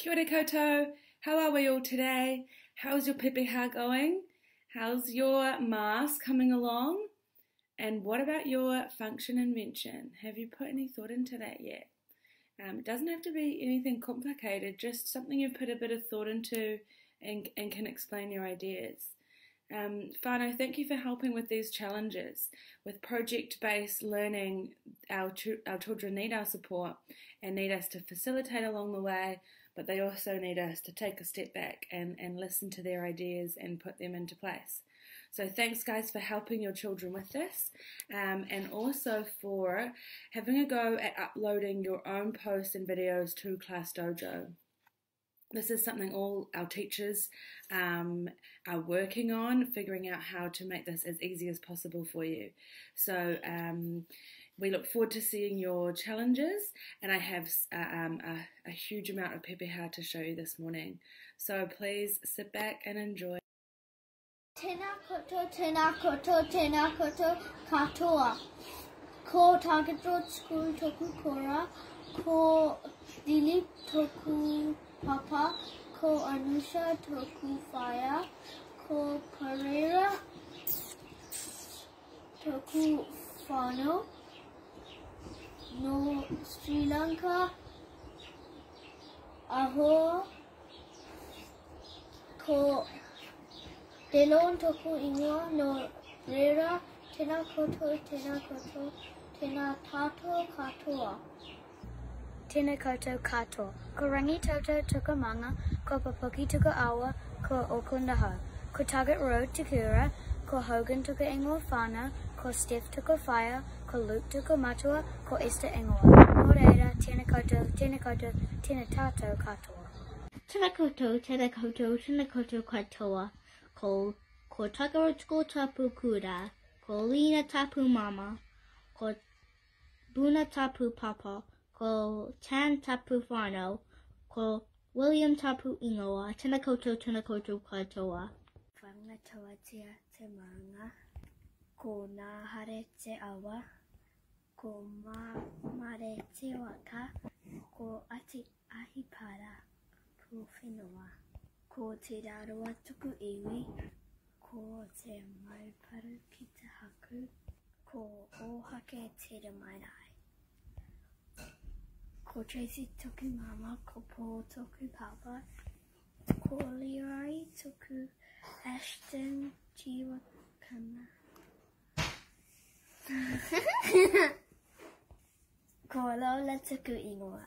Kia ora. How are we all today? How's your pepeha going? How's your mask coming along? And what about your function invention? Have you put any thought into that yet? Um, it doesn't have to be anything complicated, just something you've put a bit of thought into and, and can explain your ideas. Um, whānau, thank you for helping with these challenges. With project based learning, our, our children need our support and need us to facilitate along the way, but they also need us to take a step back and, and listen to their ideas and put them into place. So thanks guys for helping your children with this um, and also for having a go at uploading your own posts and videos to Class Dojo. This is something all our teachers um, are working on, figuring out how to make this as easy as possible for you. So um, we look forward to seeing your challenges, and I have uh, um, a, a, huge amount of pepeha to show you this morning. So please sit back and enjoy. Tēnā koto, tēnā koto, tēnā koto katoa. Ko Target Road School toku kora, ko Dilip toku Papa, ko Anusha toku Fire, ko Pereira toku Fano, no Sri Lanka, aho ko Delon toku ingoa no Rera, tena koto, tena koto, tena tato katoa. Tēnā koutou katoa. Ko toto tuka manga, ko papuki tuka awa, ko okundaho. Ko Target Road tukura, ko Hogan tuka ingoa whana, ko Steph tuka whaia, ko Luke tuka matua, ko Esther ingoa. Nō reira, tēnā koutou, tēnā koutou, tēnā tātou katoa. Tēnā koutou, tēnā koutou, tēnā koutou katoa. Ko, ko School tapu kura, ko Lina tapu mama, ko Buna tapu papa, ko Tan Tapu Whānau, ko William Tapu Ingoa, tēnā koutou, tēnā koutou katoa. Whangatoa tawatia te maunga, ko nā hare te awa, ko mā mare te waka, ko ati Ahipara, para whenua, ko te rārua tuku iwi, ko te mauparu ki te haku, ko ohake te ramainai. Ko Tracy toku mama, ko Paul toku papa, ko Leroy toku Ashton jiwa kana. ko Lola toku ingoa.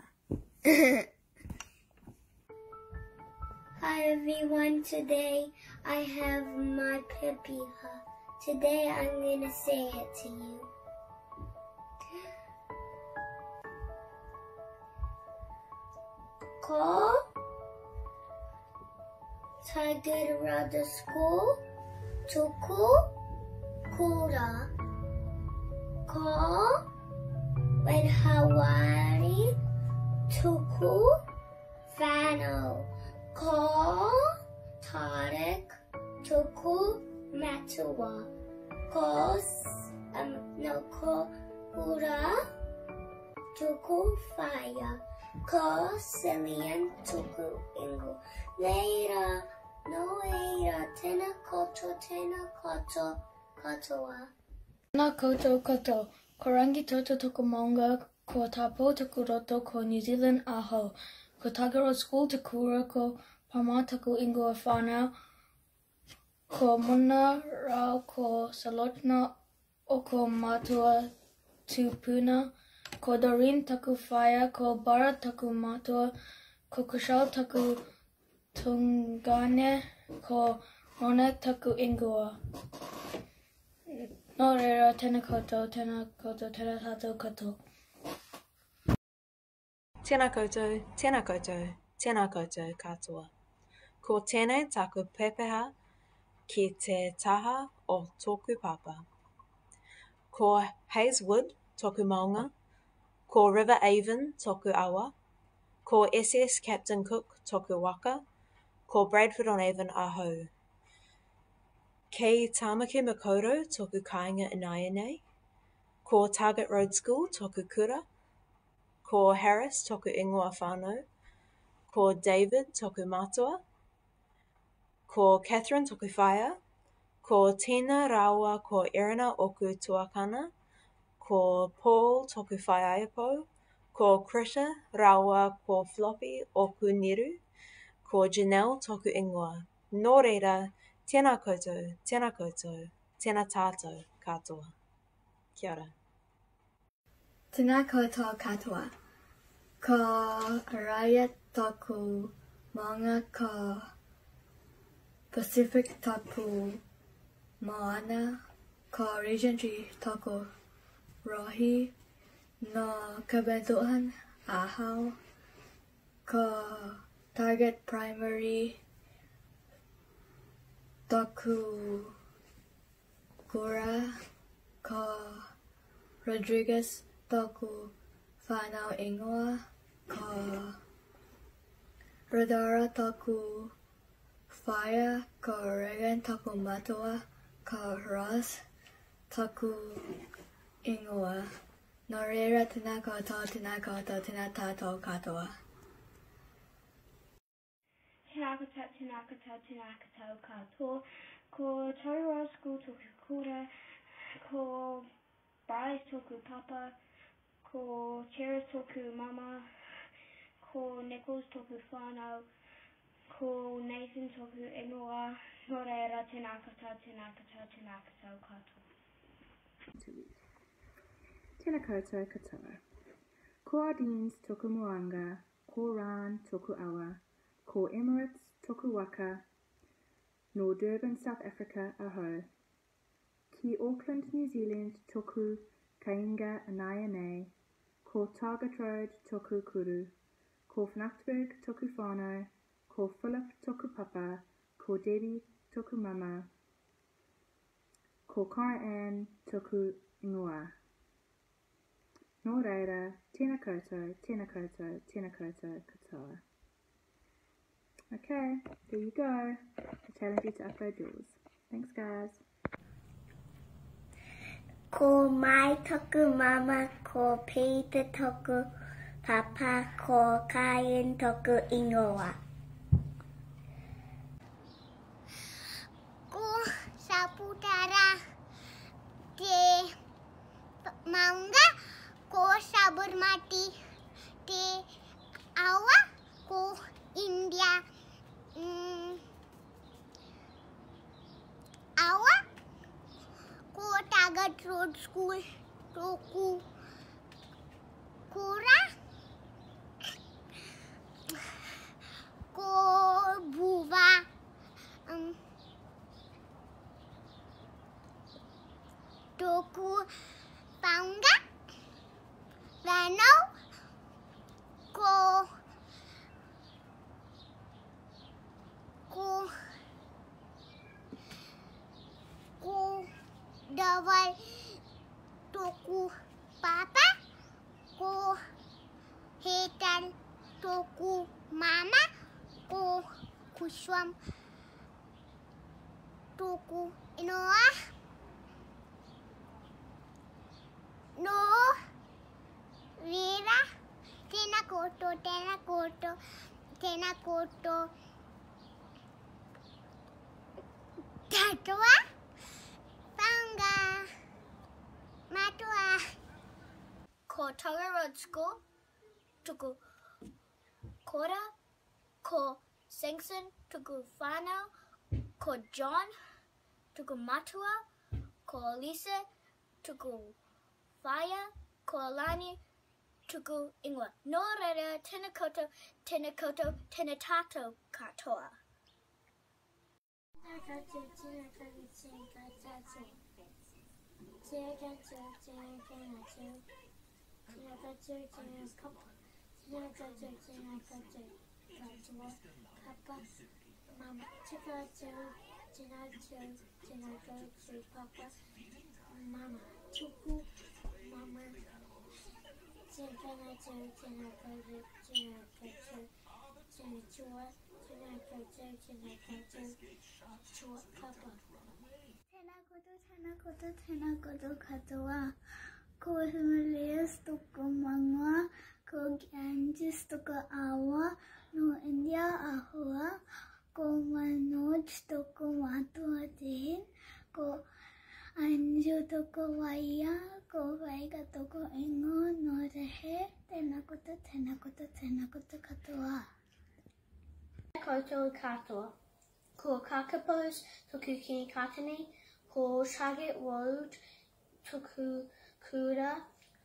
Hi everyone, today I have my pepiha. Today I'm gonna say it to you. Ko Tiger around the school? Tuku? Kura? Ko When Hawaii? Tuku? Fano? Ko Tarek? Tuku? Matua? Ko um, no Ko Kura? Tuku? Fire Ko Silian Tuku Ingo. Leira, no eira, tena koto, tena koto, katoa. Koutou koto, ko rangi toto toko maunga, ko tapo toko roto ko New Zealand aho, ko Tagaro School te kura ko Pama toko ingoa whānau, ko Muna rau ko Salotna o ko Matua Tupuna, ko Doreen taku whaia, ko Bara taku matua, ko Kushal taku tungane, ko Rona taku ingua. Nō reira, tēnā koutou, tēnā koutou, tēnā tātou katoa. Tēnā koutou, tēnā koutou, tēnā koutou katoa. Ko tēnei taku pepeha ki te taha o tōku papa. Ko Hayeswood tōku maunga, ko River Avon toku awa, ko SS Captain Cook toku waka, ko Bradford on Avon aho. Kei Tamaki Makoto toku kāinga inai nei, ko Target Road School toku kura, ko Harris toku ingoa whānau, Ko David toku matua. Ko Catherine toku whaia. Ko Tina rawa ko Erina oku tuakana. Ko Paul toku whaiaiapo. Ko Krisha rawa ko Floppy oku niru. Ko Janelle toku ingoa. Nō reira, tēnā koutou, tēnā koutou, tēnā tātou katoa. Kia ora. Tēnā koutou katoa. Ko Araya toku maunga ko Pacific toku moana ko Regency toku rohi na kabentuhan ahau ko Target Primary tōku kura ko Rodriguez tōku whanau ingoa ko Rodara tōku whaia ko Regan tōku matua ko Ross tōku ingoa. nō reira tēnā koutou, tēnā koutou, tēnā tātou katoa. Tēnā koutou, tēnā koutou, tēnā koutou katoa. Ko Taurua School tōku kura, ko Bryce tōku papa, ko Cheris tōku mama, ko Nichols tōku whānau, ko Nathan tōku ingoa. Nō reira, tēnā koutou, tēnā koutou, tēnā koutou katoa. Koutou katoa. Ko Ardeen's toku moanga, ko Ran toku awa, ko Emirates toku waka, no Durban, South Africa aho. Ki Auckland, New Zealand toku kainga anaya nei, ko Target Road toku kuru, ko Fnachtberg toku whānau, ko Philip toku papa, ko Debbie toku mama, ko Cora Ann toku ingoa. Nō reira, tēnā koutou, tēnā koutou, tēnā koutou katoa. Okay, there you go. I challenge you to upload yours. Thanks, guys. Ko mai toku mama, ko Peter toku papa, ko Kayan toku ingoa. Ko saputara te maunga, को साबरमती ते आवा को India आवा को टागट road school, टोकू, कोरा को भुवा टोकू पाऊँगा। Renault, ku, ku, ku dawai tuku papa, ku hitan tuku mama, ku kusuam tuku inoah. Tena koto, tena koto, tena koto. Tatua, panga, matua. Ko Tonga Road School, tuku Kora, ko Singson, tuku Whanau, ko John, tuku Matua, ko Lisa, tuku Whaia, ko Alani, tuku Ingoa. No rere, tena koto, tena koto, tena tato katoa. Mama, chu, china chu, china go chu, papa, mama, chuku, mama, Tenakoto, tenakoto katoa. Ko Himalayas toko mangwa, ko Ganges toko awa, no India ahua, ko Manoj toko matuatin, ko anju toko waia, ko waiga toko ingo no rehe, tēnā koto, tēnā koto, tēnā koto katoa. Koutou katoa. Ko kakapos toku kini katani, ko Target Road toku kura,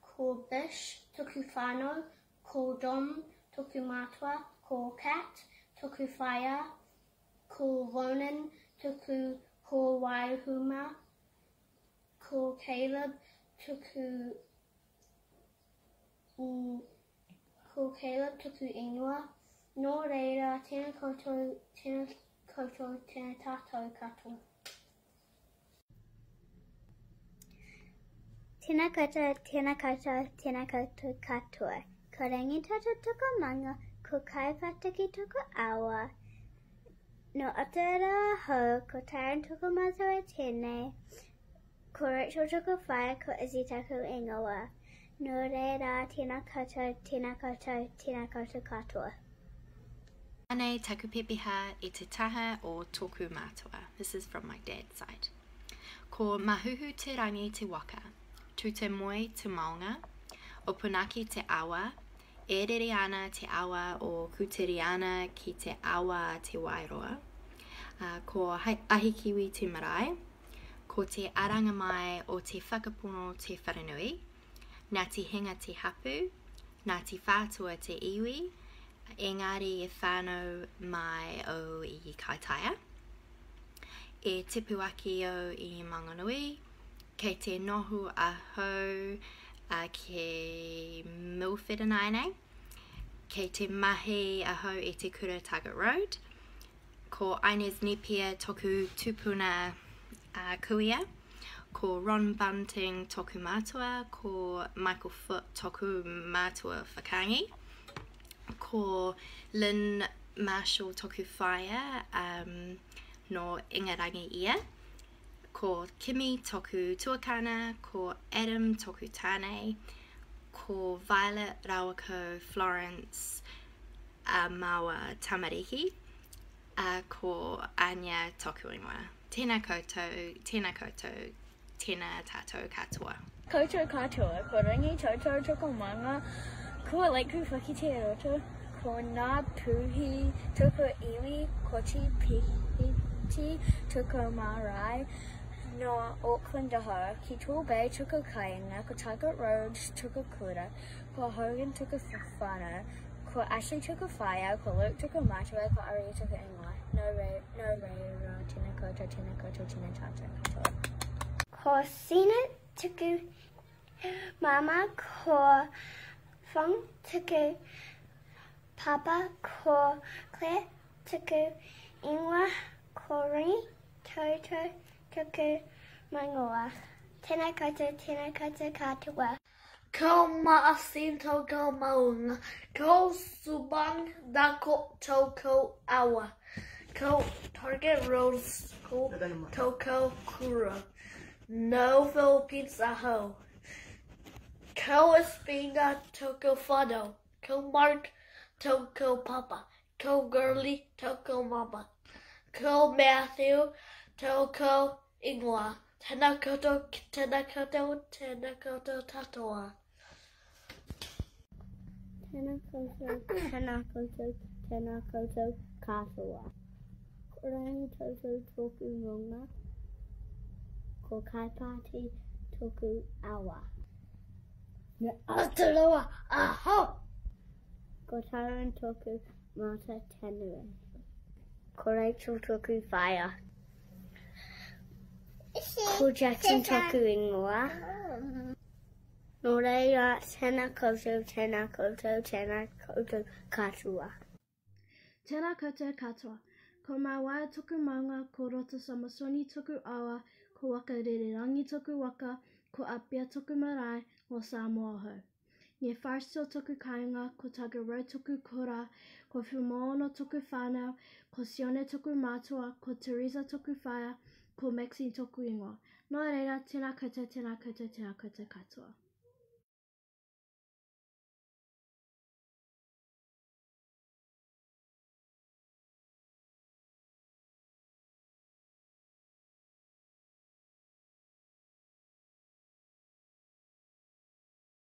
ko Bish toku whānau, ko Dom toku matua, ko Cat toku whaia, ko Ronan toku ko Waihuma, ko Caleb Tuku mm, ko Caleb Tuku Inua. nō reira tēnā koutou, tēnā koutou, tēnā tātou katoa. Tēnā koutou, tēnā koutou, tēnā koutou katoa. Ko rangi tātou toko manga, ko kai pataki toko awa. No Aotearoa hou, ko Taran mazo e tēnei. Ko Rachel toko whaia, ko Izzy toko ingoa. No reira, tēnā koutou, tēnā koutou, tēnā koutou katoa. Anei taku pepeha i te taha o tōku mātua. This is from my dad's side. Ko mahuhu te rangi te waka, tu te moe te maunga, o punaki te awa, e rere ana te awa o kuteri ana ki te awa te wairoa. Uh, ko ahikiwi te marae, ko te aranga mai o te whakapono te wharanui, nā te hinga te hapu, nā te whātua te iwi, engari e whānau mai o i kaitaia. E tipu aki o i Manganui, kei te nohu a hou a ke Milford kei te mahi a hou i te Kura Target Road, ko Aines Nepia toku tupuna a kuia, ko Ron Bunting toku mātua, ko Michael Foot toku mātua whakangi, ko Lynn Marshall toku whaia um, no Ingarangi ia, ko Kimi toku tuakana, ko Adam toku tānei, ko Violet Rawako Florence uh, a Mawa Tamariki, uh, a ko Anya toku ingoa. Tēnā koutou, tēnā koutou, tēnā tātou katoa. Koutou katoa, ko rangi tautou toko manga, kua laiku whaki te roto, ko ngā puhi toko iwi, ko ti pihiti toko marae, no Auckland aha, ki tō Bay toko kaianga, ko Target Road toko kura, ko Hogan toko whana, ko Ashley toko whaia, ko Luke toko matua, ko Ari toko ingoa. narrator, Tinaka, Tinaka, Tinaka, Tinaka, Ko sina tuku mama ko fong tuku papa ko Claire tuku inwa kori toto tuku mangoa. Tēnā koutou, tēnā koutou katoa. Ko maasinto ko maunga, ko subang da ko toko awa. Ko Target Road School toko kura, no Philippines aho, ko Espinga toko fado, ko Mark toko papa, ko Girly toko mama, ko Matthew toko ingwa, tena koto, tena koto, tena koto tatoa. Tēnā koutou, tēnā koutou, tēnā koutou katoa. Ko rangi tautou tōku runga, ko kaipāti tōku awa. Me Aotearoa, aho! Ko taran tōku mata tenue. Ko Rachel tōku whaia. Ko Jackson tōku ingoa. Nō reira, tēnā koutou, tēnā koutou, tēnā Ko mā waia toku maunga, ko roto samasoni toku awa, ko waka rererangi toku waka, ko apia toku marae, o Samoa hau. Nge wharsio toku kāinga, ko taga rau toku kora, ko whimoono toku whānau, ko Sione toku mātua, ko Teresa toku whaia, ko Maxine toku ingoa. Nō reira, tēnā koutou, tēnā koutou, tēnā koutou katoa.